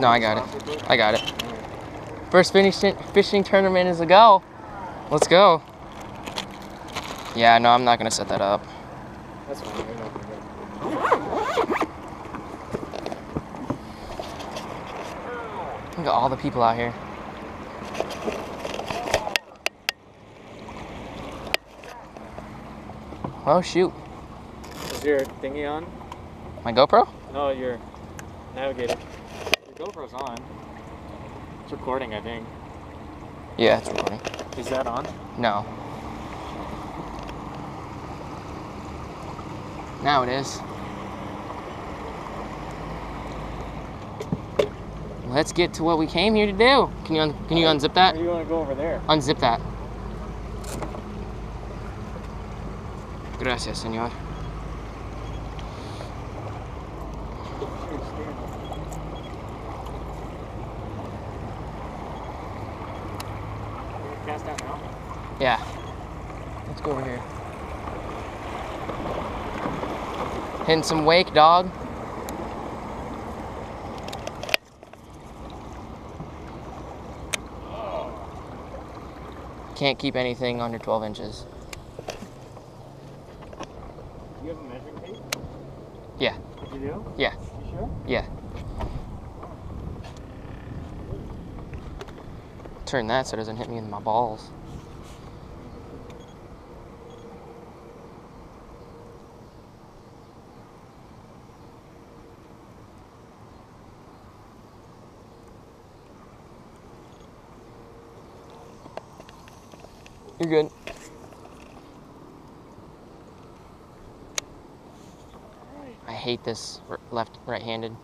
No, I got it. I got it. First fishing fishing tournament is a go. Let's go. Yeah, no, I'm not gonna set that up. That's fine. You're not gonna go. Look at all the people out here. Oh shoot, Is your thingy on? my GoPro? No, your navigator. Your GoPro's on. It's recording, I think. Yeah, it's recording. Is that on? No. Now it is. Let's get to what we came here to do. Can you un- can you unzip that? Or you want to go over there? Unzip that. Gracias, señor. Yeah. Let's go over here. Hitting some wake, dog. Can't keep anything under 12 inches. You have a measuring tape? Yeah. You do? Yeah. You sure? Yeah. Turn that so it doesn't hit me in my balls. You're good. I hate this left right-handed.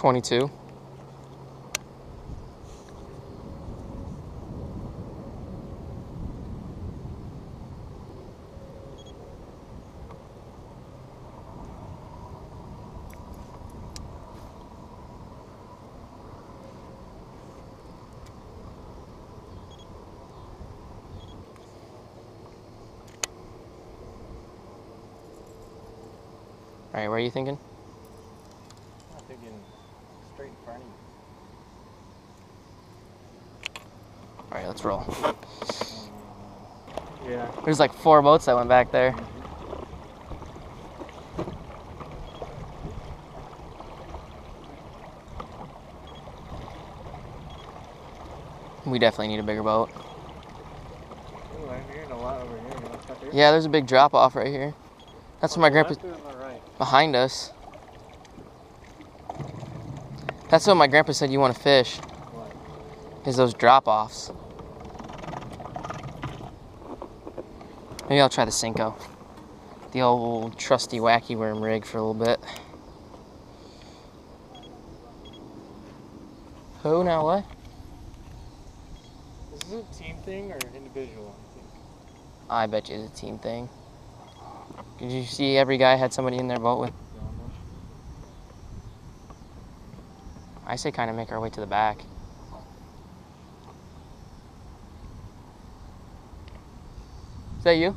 Twenty-two. All right, what are you thinking? I'm thinking straight in front of you. All right, let's roll. Yeah. There's like four boats that went back there. We definitely need a bigger boat. Ooh, I'm hearing a lot over here. You want to cut this? Yeah, there's a big drop off right here. That's On where my the grandpa left or on the right? behind us. That's what my grandpa said you want to fish. What? Is those drop offs. Maybe I'll try the Senko. The old trusty wacky worm rig for a little bit. Who now what? Is this a team thing or individual? I bet you it's a team thing. Did you see every guy had somebody in their boat with? I say kind of make our way to the back. Is that you?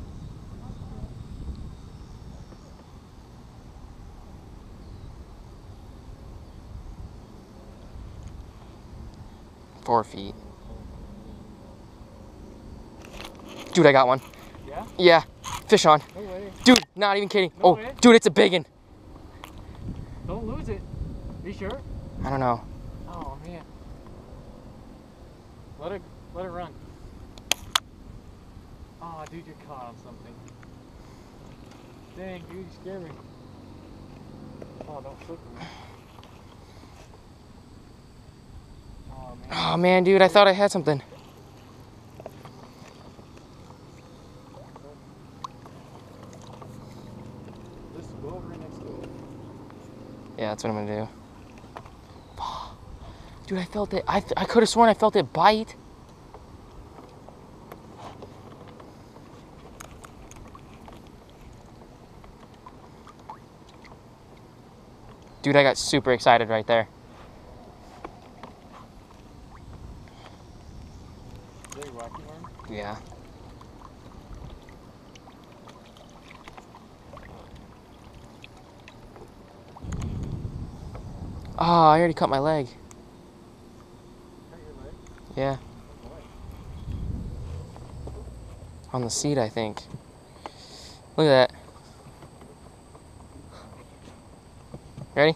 Four feet. Dude, I got one. Yeah? Yeah, fish on. No way. Dude, not even kidding. No oh, way. dude, it's a big one. Don't lose it. Are you sure? I don't know. Oh man. Let it let it run. Oh dude, you're caught on something. Dang, dude, you scared me. Oh don't flip me. Oh man. Oh man, dude, I thought I had something. Just go over next to it. Yeah, that's what I'm gonna do. Dude, I felt it. I, I could have sworn I felt it bite. Dude, I got super excited right there. Yeah. Oh, I already cut my leg. Yeah, on the seat, I think. Look at that. Ready?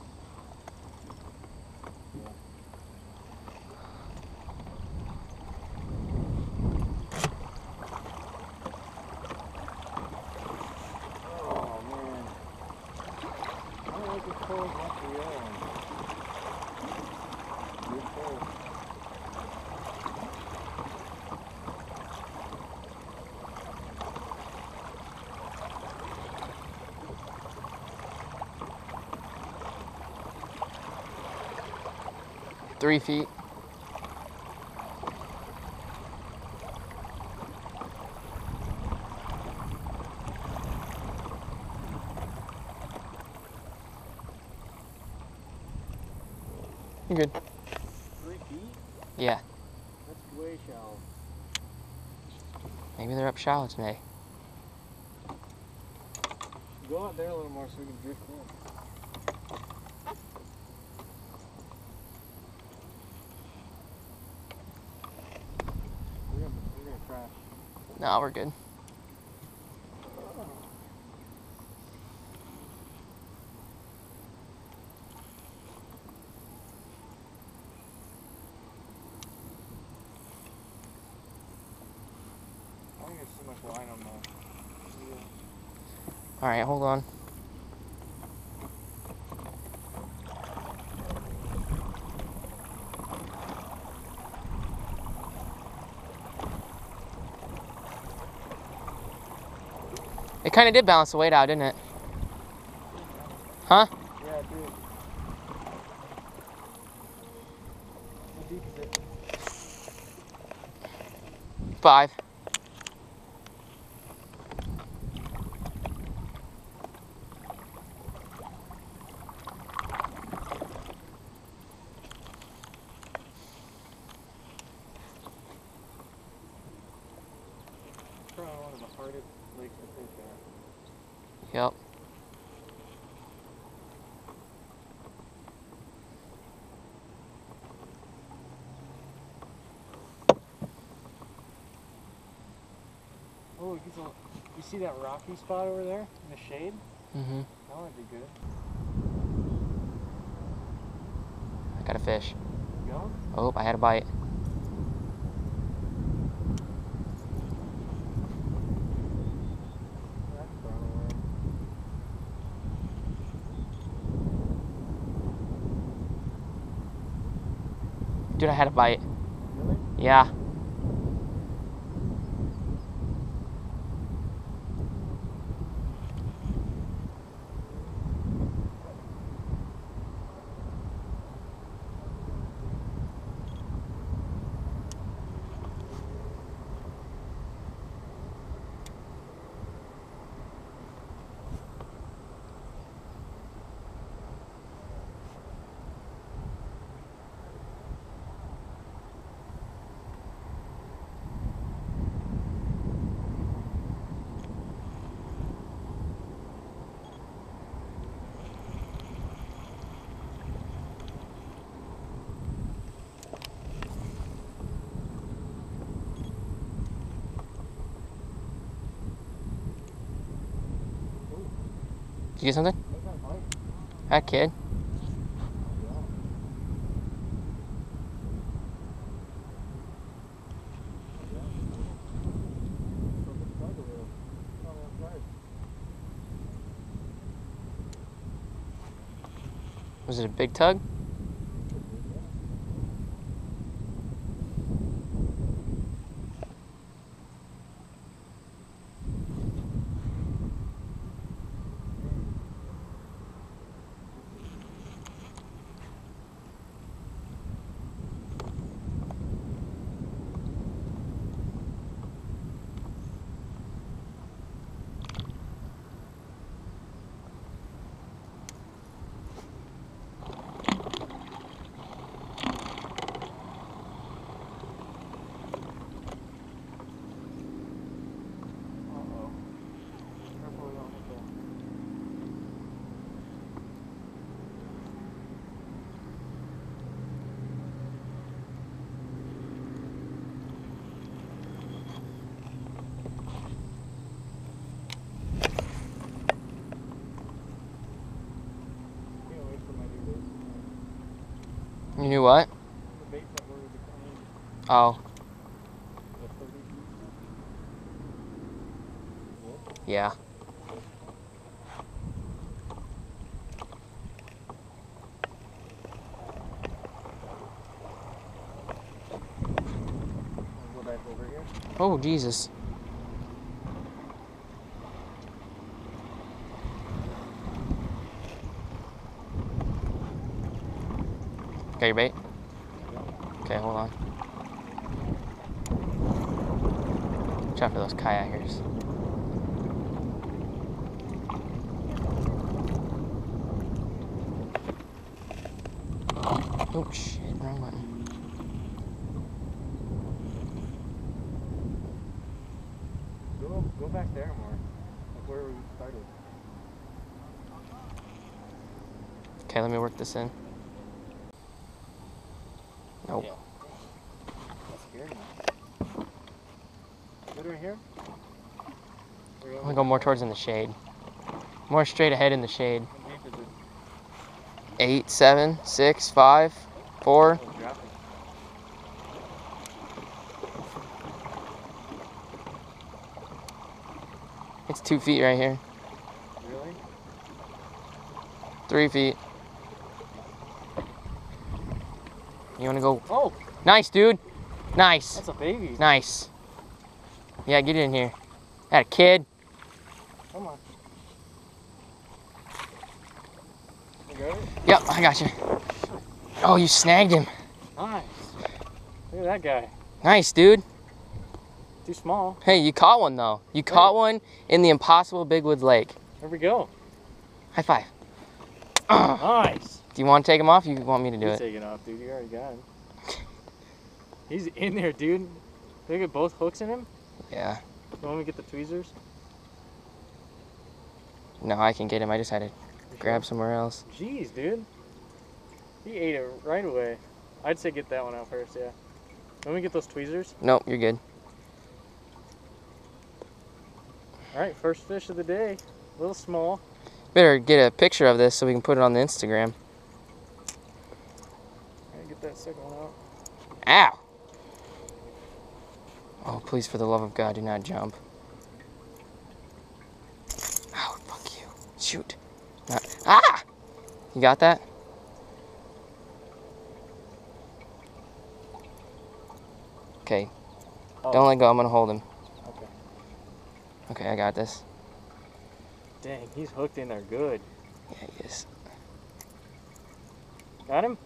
Oh man. I don't like this cold much of the other one. Good cold. Three feet. You're good. Three feet? Yeah, That's way shallow. maybe they're up shallow today. Go out there a little more so we can drift in. We're gonna, we're gonna crash. No, we're good. I think there's too much line on the wheel. All right, hold on. It kind of did balance the weight out, didn't it? Huh? Yeah, it? Five. Probably one of the hardest lakes to fish at. Yep. Oh, it gets a, you see that rocky spot over there in the shade? Mm-hmm. That might be good. I got a fish. Oh, I had a bite. That's probably Dude, I had a bite. Really? Yeah. Did you get something? That kid. Was it a big tug? Uh-oh. Careful we don't hit the- Can't wait for my new base. You knew what? Oh, the 30 feet. yeah. Oh, Jesus. Got your bait? Okay, hold on. Watch out for those kayakers. Oh shit, wrong button. Go, go back there more. Like where we started. Okay, let me work this in. Nope. Yeah. That's scary. Good right here? I'm gonna go more towards in the shade. More straight ahead in the shade. How deep is it? Eight, seven, six, five, four. Oh. It's two feet right here. Really? Three feet. You wanna go? Oh, Nice, dude. Nice. that's a baby. Nice. Yeah, get in here. That a kid. Come on. You got it? Yep, I got you. Oh, you snagged him. Nice. Look at that guy. Nice, dude. Too small. Hey, you caught one though. You caught one in the impossible Big Woods Lake. There we go. High five. Nice. Do you want to take him off? You want me to do He's it? taking off, dude. You already got him. He's in there, dude. Look at both hooks in him. Yeah. You want me to get the tweezers? No, I can get him. I just had to You grab somewhere else. Jeez, dude. He ate it right away. I'd say get that one out first, yeah. Let me get those tweezers. Nope, you're good. All right, first fish of the day. A little small. Better get a picture of this so we can put it on the Instagram. All right, get that second one out. Ow! Oh, please, for the love of God, do not jump. Ow, fuck you. Shoot. Not- ah! You got that? Okay, Oh, don't let go. I'm gonna hold him. Okay. Okay, I got this. Dang, he's hooked in there good. Yeah, he is. Got him?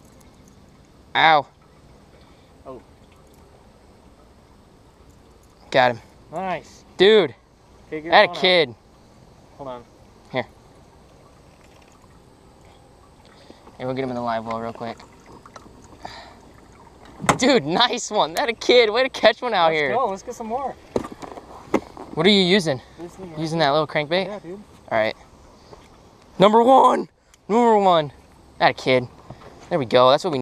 Ow! Oh. Got him. Nice. Dude, get that a one out. kid. Hold on. Here. Hey, we'll get him in the live well real quick. Dude, nice one. That a kid. Way to catch one out Let's here. go. Let's get some more. What are you using? Using that little crankbait? Yeah, dude. All right. Number one. Number one. That a kid. There we go. That's what we